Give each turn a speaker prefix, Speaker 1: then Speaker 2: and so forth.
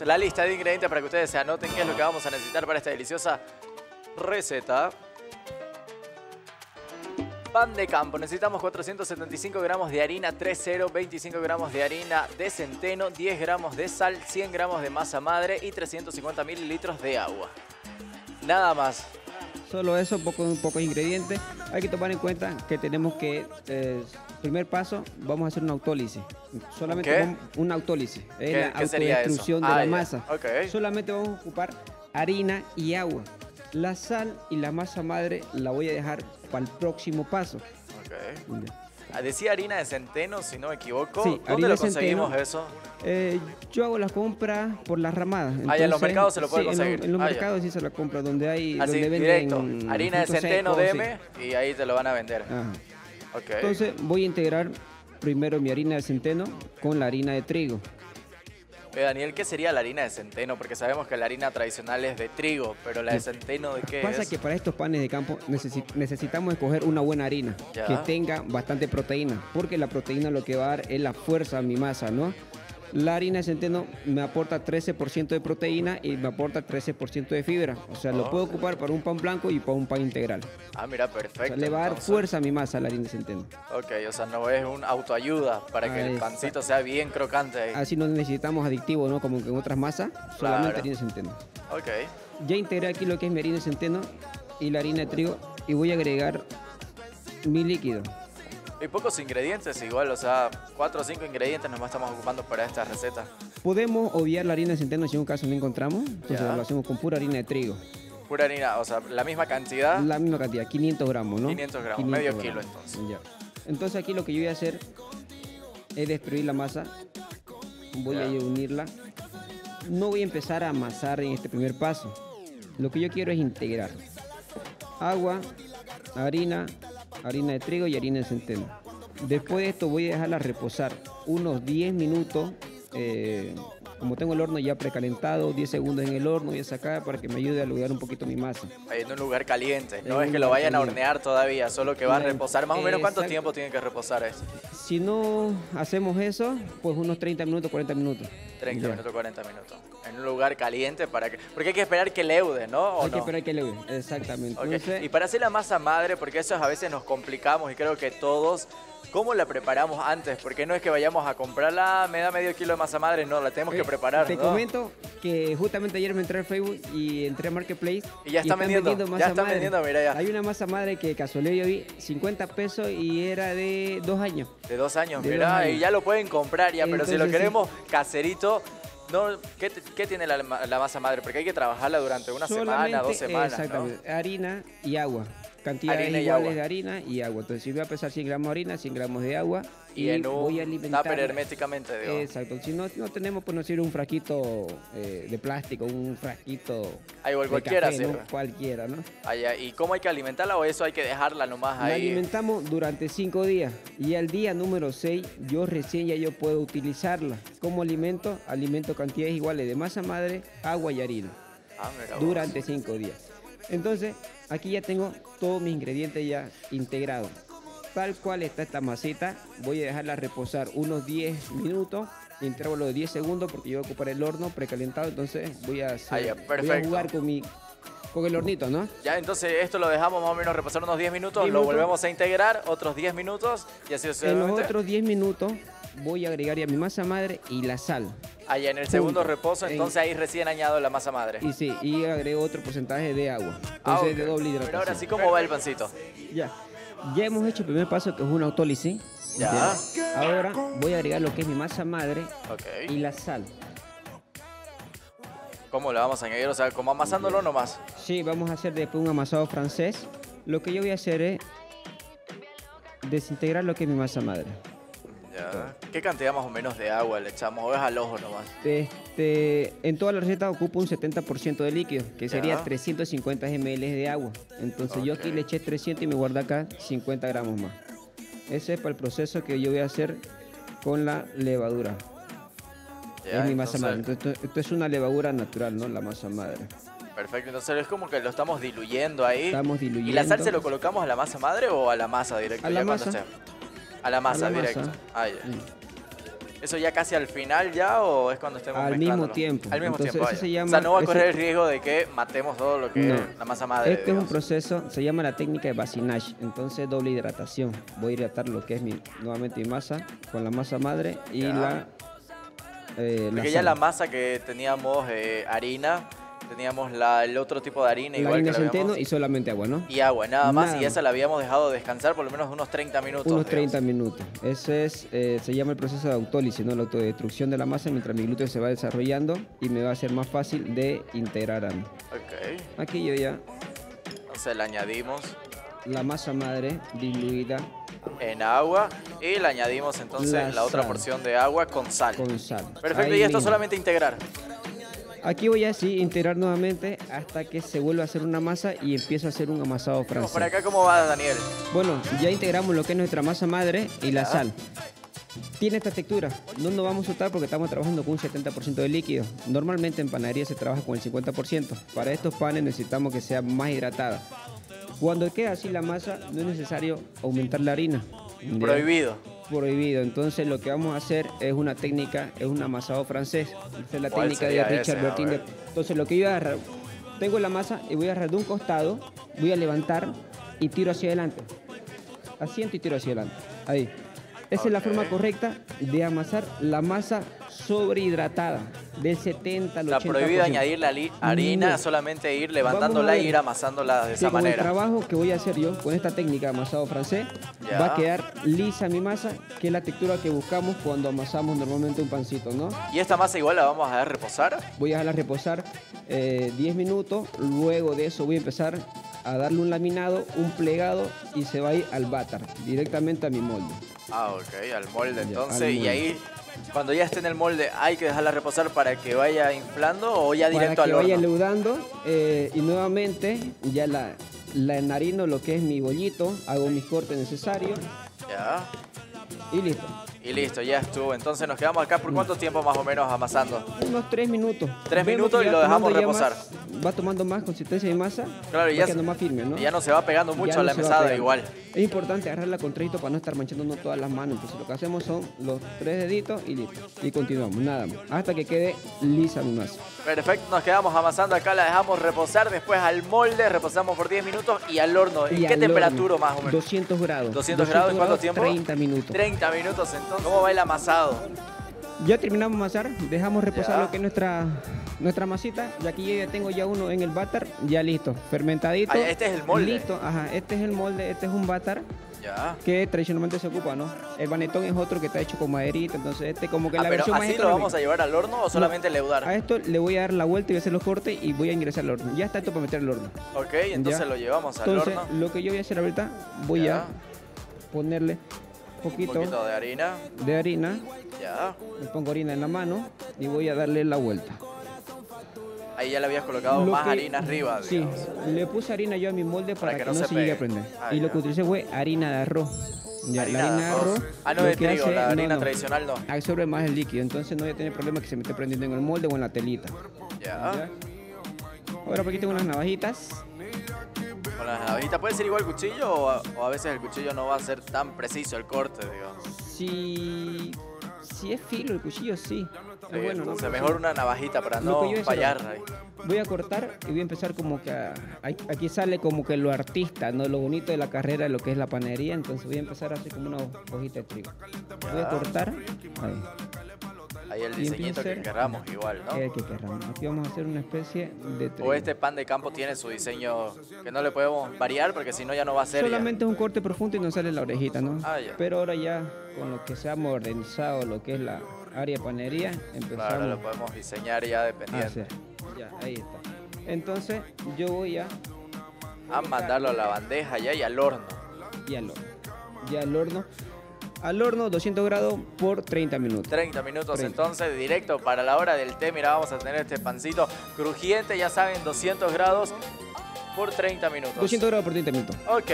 Speaker 1: la lista de ingredientes para que ustedes se anoten qué es lo que vamos a necesitar para esta deliciosa receta. Pan de campo, necesitamos 475 gramos de harina 3.0, 25 gramos de harina de centeno, 10 gramos de sal, 100 gramos de masa madre y 350 mililitros de agua. Nada más.
Speaker 2: Solo eso, poco, poco ingredientes. Hay que tomar en cuenta que tenemos que, eh, primer paso, vamos a hacer una autólisis. Solamente una autólisis. Es
Speaker 1: ¿Qué-
Speaker 2: la
Speaker 1: qué
Speaker 2: autodestrucción de
Speaker 1: Ah,
Speaker 2: la
Speaker 1: ya.
Speaker 2: masa. Solamente vamos a ocupar harina y agua. La sal y la masa madre la voy a dejar para el próximo paso. Ya.
Speaker 1: Ah, Decía harina de centeno, si no me equivoco.
Speaker 2: Sí,
Speaker 1: ¿Dónde lo
Speaker 2: centeno.
Speaker 1: conseguimos eso?
Speaker 2: Eh, yo hago las compras por las ramadas.
Speaker 1: Ah, ya en los mercados se lo puede
Speaker 2: sí, en
Speaker 1: conseguir.
Speaker 2: En los,
Speaker 1: Ah, ya.
Speaker 2: mercados sí se la compra, donde hay,
Speaker 1: Así,
Speaker 2: donde
Speaker 1: directo.
Speaker 2: venden
Speaker 1: Harina de centeno,
Speaker 2: secos, sí.
Speaker 1: DM, y ahí te lo van a vender.
Speaker 2: Ajá. Entonces voy a integrar primero mi harina de centeno con la harina de trigo.
Speaker 1: Oye, Daniel, ¿qué sería la harina de centeno? Porque sabemos que la harina tradicional es de trigo, pero la de centeno, ¿de qué
Speaker 2: Pasa
Speaker 1: es?
Speaker 2: que para estos panes de campo necesi- necesitamos escoger una buena harina
Speaker 1: Ya.
Speaker 2: que tenga bastante proteína, porque la proteína lo que va a dar es la fuerza a mi masa, ¿no? La harina de centeno me aporta 13% de proteína y me aporta 13% de fibra. O sea,
Speaker 1: Oh.
Speaker 2: lo puedo ocupar para un pan blanco y para un pan integral.
Speaker 1: Ah, mira,
Speaker 2: O
Speaker 1: perfecto.
Speaker 2: sea, le va a dar
Speaker 1: entonces.
Speaker 2: fuerza a mi masa la harina de centeno.
Speaker 1: Ok, o sea, no es un autoayuda para que
Speaker 2: Ah,
Speaker 1: el pancito sea bien crocante ahí.
Speaker 2: Así no necesitamos aditivo, ¿no? Como que en otras masas, solamente
Speaker 1: Claro.
Speaker 2: harina de centeno.
Speaker 1: Ok.
Speaker 2: Ya integré aquí lo que es mi harina de centeno y la harina de trigo y voy a agregar mi líquido.
Speaker 1: Y pocos ingredientes igual, o sea, cuatro o cinco ingredientes nomás estamos ocupando para esta receta.
Speaker 2: Podemos obviar la harina de centeno si en un caso no encontramos, entonces
Speaker 1: Ya.
Speaker 2: lo hacemos con pura harina de trigo.
Speaker 1: Pura harina, o sea, la misma cantidad.
Speaker 2: La misma cantidad, 500 gramos, ¿no?
Speaker 1: 500 gramos, medio kilo, entonces.
Speaker 2: Ya. Entonces aquí lo que yo voy a hacer es destruir la masa, voy
Speaker 1: Ya.
Speaker 2: a unirla. No voy a empezar a amasar en este primer paso. Lo que yo quiero es integrar agua, harina, harina de trigo y harina de centeno. Después de esto voy a dejarla reposar unos 10 minutos. eh, como tengo el horno ya precalentado, 10 segundos en el horno, voy a sacar para que me ayude a lograr un poquito mi masa.
Speaker 1: Ahí en un lugar caliente.
Speaker 2: En
Speaker 1: No es que lo vayan a hornear todavía, solo que va a reposar. Más o menos cuánto
Speaker 2: exacto.
Speaker 1: tiempo tiene que reposar eso.
Speaker 2: Si no hacemos eso, pues unos 30 minutos, 40 minutos.
Speaker 1: 30
Speaker 2: Ya.
Speaker 1: minutos, 40 minutos. En un lugar caliente para que. Porque hay que esperar que leude, ¿no? ¿O
Speaker 2: Hay que
Speaker 1: no?
Speaker 2: esperar que le Exactamente. Entonces,
Speaker 1: Y para hacer la masa madre, porque eso a veces nos complicamos y creo que todos, ¿cómo la preparamos antes? Porque no es que vayamos a comprarla, me da medio kilo de masa madre, no, la tenemos que preparar,
Speaker 2: Te
Speaker 1: ¿no?
Speaker 2: comento que justamente ayer me entré a Facebook y entré a Marketplace.
Speaker 1: Y ya están vendiendo, ya
Speaker 2: masa
Speaker 1: están vendiendo, mira ya.
Speaker 2: Hay una masa madre que casualidad yo vi 50 pesos y era de dos años.
Speaker 1: De dos años,
Speaker 2: De
Speaker 1: mira,
Speaker 2: dos años.
Speaker 1: y ya lo pueden comprar ya, pero si lo
Speaker 2: sí.
Speaker 1: queremos caserito, no, ¿qué, qué tiene la, la masa madre? Porque hay que trabajarla durante una semana, dos semanas, ¿no?
Speaker 2: Exactamente. Harina y agua. Cantidades
Speaker 1: Harina y
Speaker 2: iguales
Speaker 1: agua.
Speaker 2: de harina y agua. Entonces, si voy a pesar 100 gramos de harina, 100 gramos de agua.
Speaker 1: Y, en un
Speaker 2: voy a alimentar.
Speaker 1: tupper herméticamente, digo.
Speaker 2: Exacto. Si no, no tenemos, pues nos sirve un frasquito eh, de plástico, un frasquito.
Speaker 1: Ah, igual
Speaker 2: de
Speaker 1: cualquiera
Speaker 2: café, ¿no? Cualquiera, ¿no?
Speaker 1: ¿Y cómo hay que alimentarla o eso hay que dejarla nomás
Speaker 2: La
Speaker 1: ahí?
Speaker 2: alimentamos durante cinco días y al día número 6 yo recién ya yo puedo utilizarla. Como alimento, alimento cantidades iguales de masa madre, agua y harina
Speaker 1: Ah,
Speaker 2: durante cinco días. Entonces, aquí ya tengo todos mis ingredientes ya integrados. Tal cual está esta masita, voy a dejarla reposar unos 10 minutos, intervalo de 10 segundos porque yo voy a ocupar el horno precalentado, entonces voy a, hacer-
Speaker 1: Ah, ya,
Speaker 2: voy a
Speaker 1: perfecto.
Speaker 2: jugar con mi con el hornito, ¿no?
Speaker 1: Ya, entonces esto lo dejamos más o menos repasar unos 10 minutos,
Speaker 2: 10
Speaker 1: lo volvemos a integrar, otros 10 minutos y así
Speaker 2: En los
Speaker 1: sucesivamente.
Speaker 2: otros 10 minutos voy a agregar ya mi masa madre y la sal.
Speaker 1: Allá en el segundo reposo,
Speaker 2: En-
Speaker 1: entonces ahí recién añado la masa madre.
Speaker 2: Y sí, y agrego otro porcentaje de agua. Entonces
Speaker 1: Ah,
Speaker 2: de doble hidratación.
Speaker 1: Pero ahora sí, ¿cómo va el pancito?
Speaker 2: Ya. Ya hemos hecho el primer paso que es una autólisis.
Speaker 1: Ya.
Speaker 2: Ahora voy a agregar lo que es mi masa madre y la sal.
Speaker 1: ¿Cómo le vamos a añadir? O sea, como amasándolo nomás.
Speaker 2: Sí, vamos a hacer después un amasado francés. Lo que yo voy a hacer es desintegrar lo que es mi masa madre.
Speaker 1: Ya. ¿Qué cantidad más o menos de agua le echamos? ¿O es al ojo nomás?
Speaker 2: Este, en toda la receta ocupo un 70% de líquido, que sería
Speaker 1: Ya.
Speaker 2: 350 ml de agua. Entonces yo aquí le eché 300 y me guardo acá 50 gramos más. Ese es para el proceso que yo voy a hacer con la levadura.
Speaker 1: Ya,
Speaker 2: es mi masa
Speaker 1: entonces-
Speaker 2: madre. Entonces, esto, esto es una levadura natural, ¿no? La masa madre.
Speaker 1: Perfecto, entonces es como que lo estamos diluyendo ahí.
Speaker 2: Estamos diluyendo.
Speaker 1: ¿Y la sal se lo colocamos a la masa madre o a la masa directa?
Speaker 2: A la masa.
Speaker 1: esté? A la masa
Speaker 2: A la
Speaker 1: directa.
Speaker 2: masa.
Speaker 1: Ah, ya. ¿Eso ya casi al final ya o es cuando estemos
Speaker 2: Al mismo tiempo.
Speaker 1: Al mismo
Speaker 2: Entonces,
Speaker 1: tiempo.
Speaker 2: eso se llama-
Speaker 1: o sea, no va a correr el riesgo de que matemos todo lo que
Speaker 2: No.
Speaker 1: es la masa madre.
Speaker 2: Este es un proceso, se llama la técnica de bacinage, entonces doble hidratación. Voy a hidratar lo que es mi, nuevamente mi masa con la masa madre y
Speaker 1: Ya.
Speaker 2: la, eh, la
Speaker 1: Porque ya
Speaker 2: sal.
Speaker 1: la masa que teníamos eh, harina, teníamos la, el otro tipo de harina igual
Speaker 2: harina
Speaker 1: que la
Speaker 2: centeno y solamente agua, ¿no?
Speaker 1: y agua, nada más.
Speaker 2: Nada
Speaker 1: y esa la habíamos dejado descansar por lo menos unos 30 minutos.
Speaker 2: Unos
Speaker 1: digamos.
Speaker 2: 30 minutos. Ese es, eh, se llama el proceso de autólisis, ¿no? La autodestrucción de la masa mientras mi glúteo se va desarrollando y me va a ser más fácil de integrar a mí.
Speaker 1: Ok.
Speaker 2: Aquí yo ya
Speaker 1: Entonces le añadimos
Speaker 2: la masa madre diluida
Speaker 1: en agua y le añadimos entonces la,
Speaker 2: La
Speaker 1: otra porción de agua con sal.
Speaker 2: con sal.
Speaker 1: Perfecto,
Speaker 2: Ahí
Speaker 1: y esto
Speaker 2: mismo.
Speaker 1: solamente integrar.
Speaker 2: Aquí voy a así integrar nuevamente hasta que se vuelva a hacer una masa y empiezo a hacer un amasado francés.
Speaker 1: por acá, ¿cómo va Daniel?
Speaker 2: Bueno, ya integramos lo que es nuestra masa madre y la sal. Tiene esta textura, no nos vamos a soltar porque estamos trabajando con un 70% de líquido. Normalmente en panadería se trabaja con el 50%. Para estos panes necesitamos que sea más hidratada. Cuando queda así la masa, no es necesario aumentar la harina.
Speaker 1: Prohibido.
Speaker 2: Prohibido. Entonces lo que vamos a hacer es una técnica, es un amasado francés. Esta es la
Speaker 1: ¿Cuál
Speaker 2: técnica de Richard Bertin. Entonces lo que yo voy a agarrar, tengo la masa y voy a agarrar de un costado, voy a levantar y tiro hacia adelante. Asiento y tiro hacia adelante. Ahí. Esa es la forma correcta de amasar la masa sobrehidratada del 70 al
Speaker 1: La
Speaker 2: 80%.
Speaker 1: prohibido añadir la harina,
Speaker 2: No.
Speaker 1: solamente ir levantándola
Speaker 2: a
Speaker 1: e ir amasándola de
Speaker 2: que
Speaker 1: esa
Speaker 2: con el trabajo que voy a hacer yo con esta técnica de amasado francés
Speaker 1: Ya.
Speaker 2: va a quedar lisa mi masa, que es la textura que buscamos cuando amasamos normalmente un pancito, ¿no?
Speaker 1: Y esta masa igual la vamos a dejar reposar.
Speaker 2: Voy a dejarla reposar eh, 10 minutos, luego de eso voy a empezar a darle un laminado, un plegado y se va a ir al batar, directamente a mi molde.
Speaker 1: Ah, ok, al molde entonces.
Speaker 2: al
Speaker 1: Y ahí, cuando ya esté en el molde, ¿hay que dejarla reposar para que vaya inflando o ya
Speaker 2: Para
Speaker 1: directo
Speaker 2: que
Speaker 1: al
Speaker 2: vaya
Speaker 1: horno?
Speaker 2: leudando eh, y nuevamente ya la, la enharino lo que es mi bollito, hago mis cortes necesarios
Speaker 1: Ya.
Speaker 2: y listo.
Speaker 1: Y listo, ya estuvo. Entonces nos quedamos acá por
Speaker 2: Mm.
Speaker 1: cuánto tiempo más o menos amasando.
Speaker 2: Unos 3 minutos.
Speaker 1: Tres
Speaker 2: Vemos
Speaker 1: minutos y lo dejamos reposar.
Speaker 2: más- va tomando más consistencia de masa.
Speaker 1: Claro, y
Speaker 2: va
Speaker 1: ya,
Speaker 2: quedando más firme, ¿no?
Speaker 1: y ya no se va pegando mucho
Speaker 2: Ya
Speaker 1: a la mesada igual.
Speaker 2: Es importante agarrarla con trejito para no estar manchándonos todas las manos. Entonces lo que hacemos son los tres deditos y listo. Y continuamos, nada más. Hasta que quede lisa mi masa.
Speaker 1: Perfecto, nos quedamos amasando acá, la dejamos reposar, después al molde, reposamos por 10 minutos y al horno. ¿En
Speaker 2: Y
Speaker 1: qué temperatura
Speaker 2: horno,
Speaker 1: más o menos?
Speaker 2: 200 grados.
Speaker 1: 200 grados, ¿en cuánto tiempo?
Speaker 2: 30 minutos.
Speaker 1: 30 minutos entonces. ¿Cómo va el amasado?
Speaker 2: Ya terminamos de amasar, dejamos reposar
Speaker 1: Ya.
Speaker 2: lo que es nuestra, nuestra masita. Aquí yo ya tengo ya uno en el batar, ya listo, fermentadito.
Speaker 1: Ah, este es el molde.
Speaker 2: Listo, ajá, este es el molde, este es un batar
Speaker 1: Ya.
Speaker 2: que tradicionalmente se ocupa, ¿no? El banetón es otro que está hecho con maderita, entonces este como que
Speaker 1: Ah,
Speaker 2: la
Speaker 1: pero
Speaker 2: versión más
Speaker 1: así lo
Speaker 2: económica.
Speaker 1: vamos a llevar al horno o solamente leudar.
Speaker 2: A esto le voy a dar la vuelta y voy a hacer los cortes y voy a ingresar al horno. Ya está esto para meter al horno.
Speaker 1: Ok, entonces
Speaker 2: Ya.
Speaker 1: lo llevamos al
Speaker 2: Entonces,
Speaker 1: horno.
Speaker 2: lo que yo voy a hacer ahorita, voy
Speaker 1: Ya.
Speaker 2: a ponerle un
Speaker 1: Un
Speaker 2: poquito,
Speaker 1: poquito de harina.
Speaker 2: de harina,
Speaker 1: Ya.
Speaker 2: le pongo harina en la mano y voy a darle la vuelta.
Speaker 1: Ahí ya le habías colocado
Speaker 2: Lo
Speaker 1: más
Speaker 2: que-
Speaker 1: harina arriba,
Speaker 2: Sí,
Speaker 1: digamos.
Speaker 2: le puse harina yo a mi molde para, que, no se, llegue
Speaker 1: pegue.
Speaker 2: a prender.
Speaker 1: Ah,
Speaker 2: y lo
Speaker 1: ya.
Speaker 2: que utilicé fue harina de arroz. Ya,
Speaker 1: Harina
Speaker 2: la
Speaker 1: de
Speaker 2: harina de
Speaker 1: arroz. Ah, no
Speaker 2: lo
Speaker 1: de
Speaker 2: que
Speaker 1: trigo,
Speaker 2: hace-
Speaker 1: la
Speaker 2: no,
Speaker 1: harina
Speaker 2: no,
Speaker 1: tradicional no.
Speaker 2: Absorbe más el líquido, entonces no voy a tener problema que se me esté prendiendo en el molde o en la telita.
Speaker 1: Ya.
Speaker 2: Ahora por aquí tengo unas navajitas.
Speaker 1: Con las navajitas. ¿Puede ser igual cuchillo o a, o a veces el cuchillo no va a ser tan preciso el corte, digamos?
Speaker 2: Si, si es filo el cuchillo, sí.
Speaker 1: Sí,
Speaker 2: bueno, ¿no?
Speaker 1: entonces mejor una navajita para no fallar ahí.
Speaker 2: Voy a cortar y voy a empezar como que a- aquí sale como que lo artista, no lo bonito de la carrera lo que es la panadería, entonces voy a empezar así como una hojita de trigo. Voy a cortar ahí.
Speaker 1: Ahí el
Speaker 2: Y
Speaker 1: diseñito que queramos igual, ¿no?
Speaker 2: Eh, que querramos. Aquí vamos a hacer una especie de trigo.
Speaker 1: O este pan de campo tiene su diseño que no le podemos variar porque si no ya no va a ser.
Speaker 2: Solamente es un corte profundo y nos sale la orejita, ¿no?
Speaker 1: Ah, ya.
Speaker 2: Pero ahora ya con lo que se ha modernizado lo que es la área panería, empezamos
Speaker 1: Claro, lo podemos diseñar ya dependiendo.
Speaker 2: Ya, ahí está. Entonces yo voy a
Speaker 1: A mandarlo a la bandeja ya y al horno.
Speaker 2: y al horno. Ya al horno. Al horno 200 grados por 30 minutos.
Speaker 1: 30 minutos
Speaker 2: 30.
Speaker 1: entonces, directo para la hora del té. Mira, vamos a tener este pancito crujiente, ya saben, 200 grados por 30 minutos.
Speaker 2: 200 grados por 30 minutos.
Speaker 1: Ok,